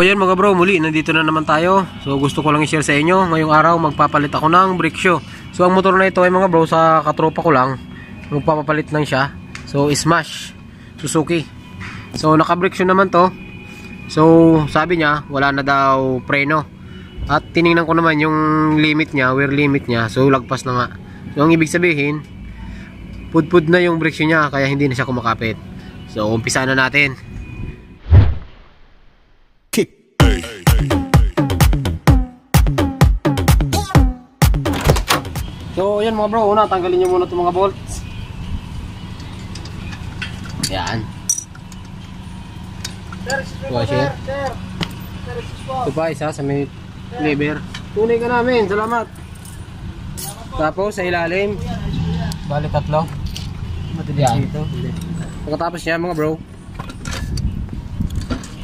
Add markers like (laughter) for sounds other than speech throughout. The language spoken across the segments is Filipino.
So yan mga bro, muli nandito na naman tayo. So gusto ko lang i-share sa inyo. Ngayong araw magpapalit ako ng brake shoe. So ang motor na ito ay mga bro sa katropa ko lang. Magpapapalit lang siya. So Smash Suzuki. So naka-brake shoe naman to. So sabi niya wala na daw preno. At tiningnan ko naman yung limit niya, wear limit niya. So lagpas na nga. So ang ibig sabihin, pudpud na yung brake shoe niya kaya hindi na siya kumakapit. So umpisa na natin. So, ayan mga bro, una tanggalin niyo muna itong mga bolts. Yan. Washer. Ito pa isa sa may lever. Tunay ka namin, salamat. Tapos sa ilalim. Bali tatlo. Matidig dito. Pagkatapos niya mga bro.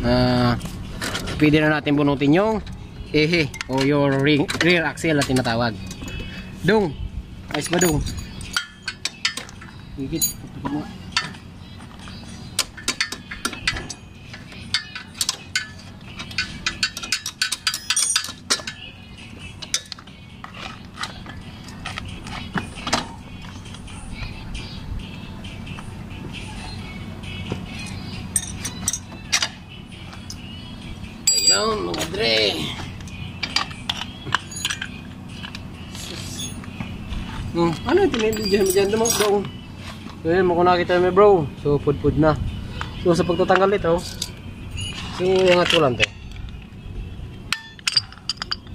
Ah, pwede na natin bunutin yung ehe o yung ring, rear axle na tinatawag. Dong. Ayos ba dong? Higit. Tutupag mo. Ayun, mga dre. Hmm. Ano ito na dyan naman bro. So yun, mukha nakita mo bro. So food food na. So sa pagtatanggal nito, so angat ko lang to.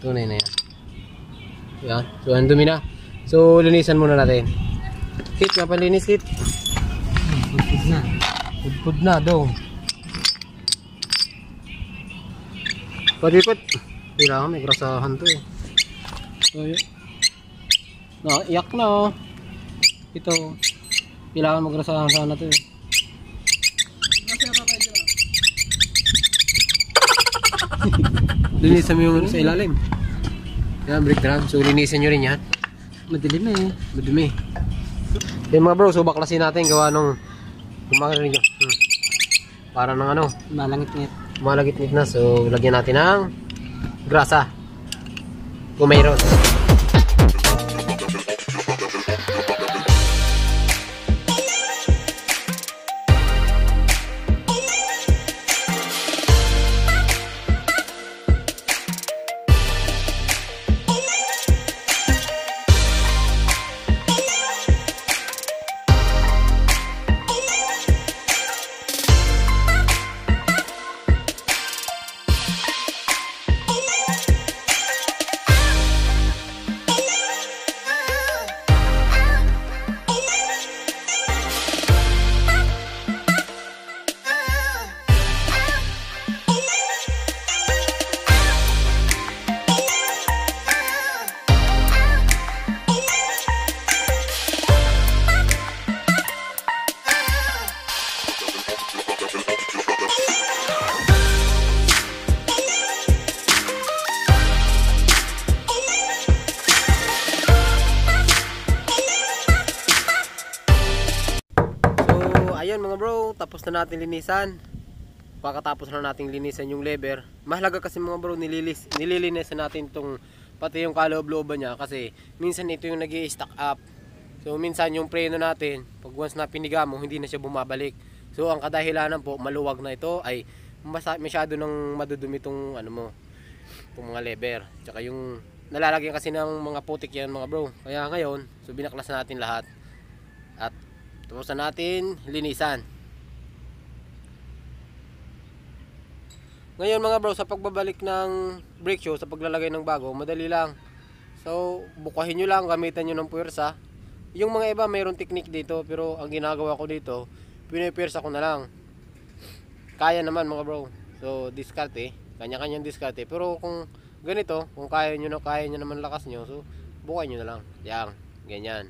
Tunay na yan. Yan. So ang dumi na. So linisan muna natin. Kit, nga palinis kit. Food food na. Food food na daw. Pati-pat. Kailangan may grasahan to eh. So yun. No, iyak na oh. Ito. Kailangan magrasahan sana to eh. (laughs) linisan mo yung sa ilalim. Yan, brake drum. So, linisan nyo rin yan. Madilim eh. Madumi. Yan mga bro, so baklasin natin gawa nung kumakarinig nyo. Hmm. Para ng ano, Malangit-ngit. malagit-git na. So, lagyan natin ng grasa. Kung mayroon. Tapos na natin linisan. Pagkatapos na natin linisan yung lever. Mahalaga kasi mga bro, nililis, nililinisan natin tong pati yung kaloob-looban niya kasi minsan ito yung nag stack up. So, minsan yung preno natin, pag once na piniga mo, hindi na siya bumabalik. So, ang kadahilanan po, maluwag na ito ay masyado nang madudumi itong ano mo, itong mga lever. Tsaka yung nalalagyan kasi ng mga putik yan mga bro. Kaya ngayon, so binaklas na natin lahat. At tapos na natin linisan. Ngayon mga bro, sa pagbabalik ng brake shoe, sa paglalagay ng bago, madali lang. So, bukahin nyo lang, gamitan nyo ng puwersa. Yung mga iba, mayroong technique dito, pero ang ginagawa ko dito, pinipwersa ko na lang. Kaya naman mga bro. So, diskarte, kanya-kanyang diskarte. Pero kung ganito, kung kaya nyo na, kaya nyo naman lakas nyo, so, bukahin nyo na lang. Yan, ganyan.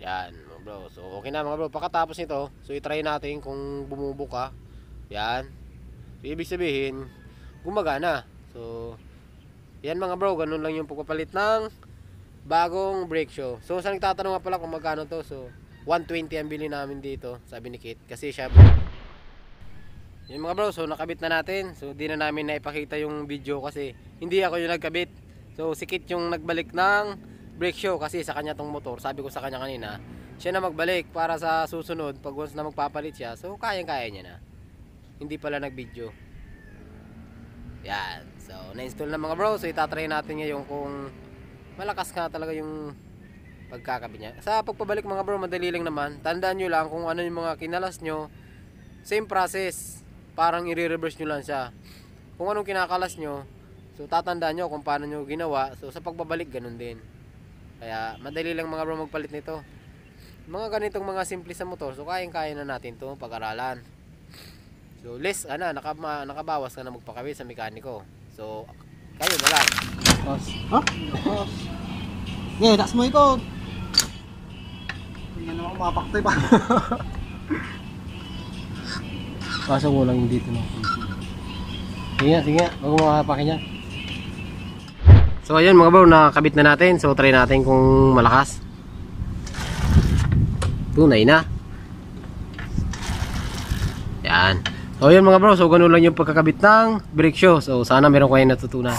Yan, mga bro. So, okay na mga bro. Pagkatapos nito, so i-try natin kung bumubuka. Yan. So, ibig sabihin, gumagana. So, yan mga bro. Ganun lang yung pagpapalit ng bagong brake shoe. So, sa nagtatanong nga pala kung magkano to. So, 120 ang bili namin dito, sabi ni Kit. Kasi siya, Yung mga bro, so nakabit na natin. So di na namin naipakita yung video kasi hindi ako yung nagkabit. So si Kit yung nagbalik ng brake show kasi sa kanya tong motor. Sabi ko sa kanya kanina, siya na magbalik para sa susunod pag once na magpapalit siya. So kayang-kaya niya na. Hindi pala nag-video. Yan. So na-install na mga bro. So itatry natin ngayon kung malakas nga talaga yung pagkakabit niya. Sa pagpabalik mga bro, madali lang naman. Tandaan nyo lang kung ano yung mga kinalas nyo. Same process. Parang i-reverse nyo lang siya. Kung anong kinakalas nyo, so tatandaan nyo kung paano nyo ginawa. So sa pagbabalik, ganun din. Kaya madali lang mga bro magpalit nito. Mga ganitong mga simple sa motor, so kayang-kaya na natin to pag-aralan. So less, ano, nakama, nakabawas ka na magpakawit sa mekaniko. So, kayo na lang. Boss. Ha? Boss. Ngayon, tas mo ikaw. Hindi naman ako mapaktoy pa. (laughs) Kaso kulang yung dito na. Sige sige. Huwag mo makapakin niya. So ayun mga bro, nakakabit na natin. So try natin kung malakas. Tunay na. Yan. So ayun mga bro, so ganun lang yung pagkakabit ng brake show. So sana meron kayong natutunan.